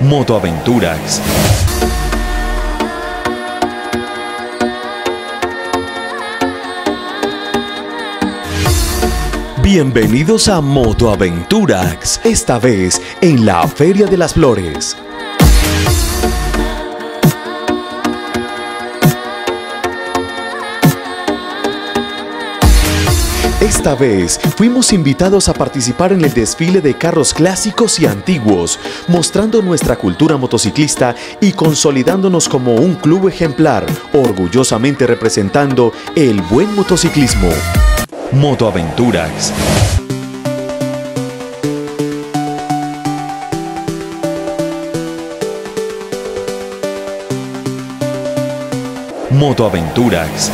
Motoaventuras. Bienvenidos a Motoaventuras, esta vez en la Feria de las Flores. Esta vez fuimos invitados a participar en el desfile de carros clásicos y antiguos, mostrando nuestra cultura motociclista y consolidándonos como un club ejemplar, orgullosamente representando el buen motociclismo. Motoaventuras. Motoaventuras.